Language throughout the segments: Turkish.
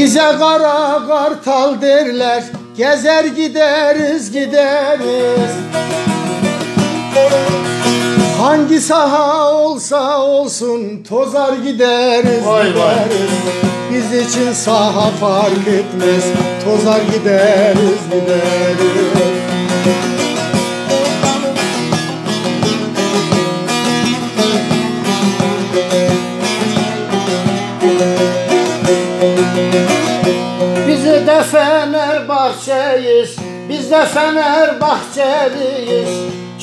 Bize kara kartal derler Gezer gideriz gideriz. Hangi saha olsa olsun tozar gideriz Vay vay. gideriz. Biz için saha fark etmez Tozar gideriz gideriz Fenerbahçeyiz Biz de Fenerbahçeliyiz.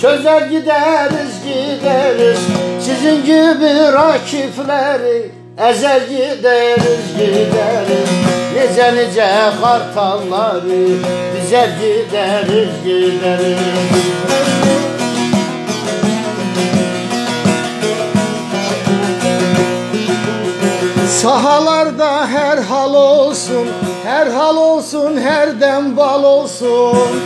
Çözer gideriz gideriz Sizin gibi rakipleri Ezer gideriz gideriz. Nice nice kartalları Dizer gideriz gideriz Sahalarda her hal olsun, her hal olsun, her dem bal olsun.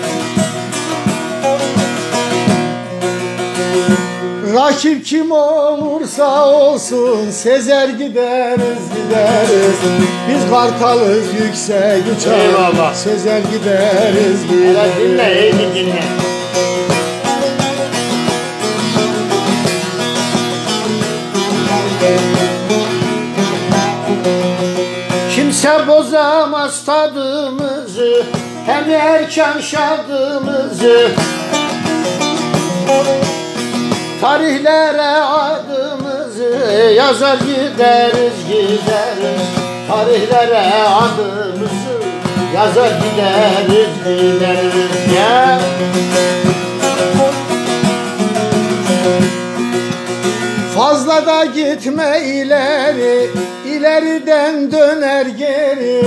Rakip kim olursa olsun sezer gideriz gideriz Biz kartalız yüksek uçar Eyvallah. Sezer gideriz Hele dinle gideriz iyi dinle Kimse bozamaz tadımızı Hem erken şadımızı. Tarihlere adımızı yazar gideriz gideriz. Tarihlere adımızı yazar gideriz gideriz. Ya Fazla da gitme ileri ileriden döner geri.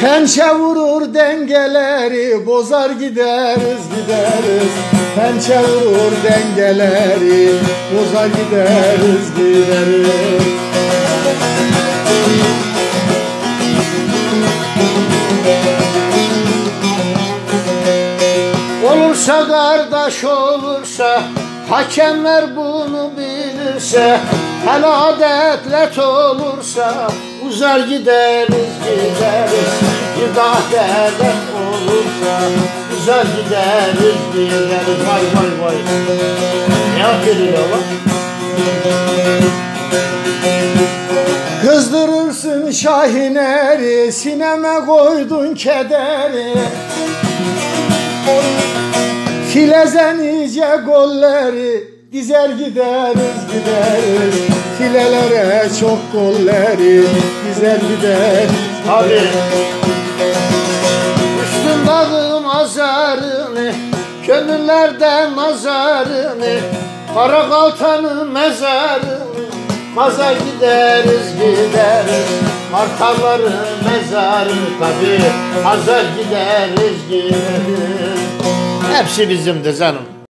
Pençe vurur dengeleri bozar gideriz gideriz. Pençe vurur dengeleri bozar gideriz gideriz. Olursa kardeş olursa Hakemler bunu bilirse Hele adetlet olursa Uzar gideriz gideriz. Bir daha adet olursa Uzar gideriz gideriz. Vay vay vay. Ne yapıyor lan? Kızdırırsın şahineri Sineme koydun kederi. Filezen iyice golleri Dizer gideriz gideriz Filelere çok golleri Dizer gideriz Abi Üstün dağın azarını Gönüllerde nazarını Kara kaltanın mezarını. Maza gideriz gideriz Martaların mezarı tabi Hazar gideriz gideriz Hepsi bizimdir canım